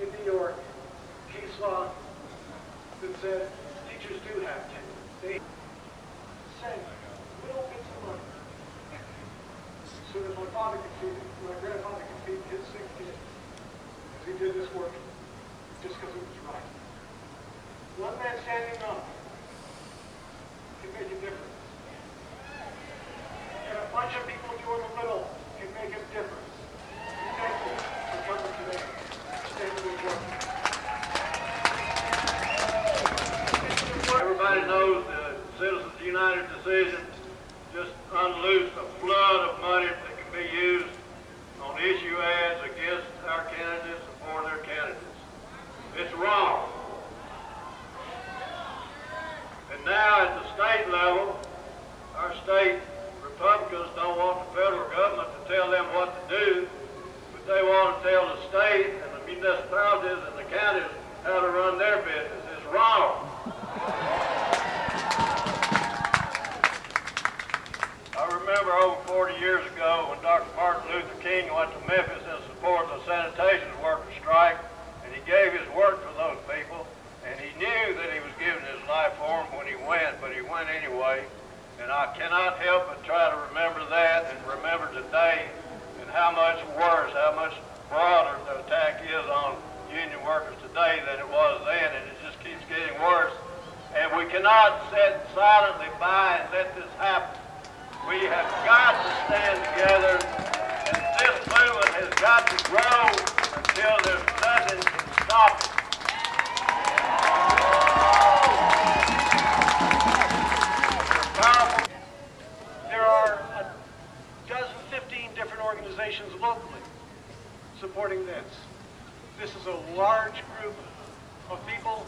in New York case law that said teachers do have tenure. They say little money so that my father could feed my grandfather could feed his sick kid as he did this work just because it was right. One man standing up can make a difference. And a bunch of people doing a little can make a difference. Thank you for coming today. Stand with work. Everybody knows the Citizens United decision just unloosed a flood of money that can be used on issue ads against our candidates and for their candidates. It's wrong. And now at the state level, our state Republicans don't want the federal government to tell them what to do, but they want to tell the state and the municipalities and the counties how to run their business. It's wrong. 40 years ago when Dr. Martin Luther King went to Memphis in support of the sanitation workers strike, and he gave his word for those people, and he knew that he was giving his life for them when he went, but he went anyway. And I cannot help but try to remember that and remember today and how much worse, how much broader the attack is on union workers today than it was then, and it just keeps getting worse. And we cannot sit silently by and let this happen. We have got to stand together, and this movement has got to grow until there's nothing to stop it. There are a dozen, 15 different organizations locally supporting this. This is a large group of people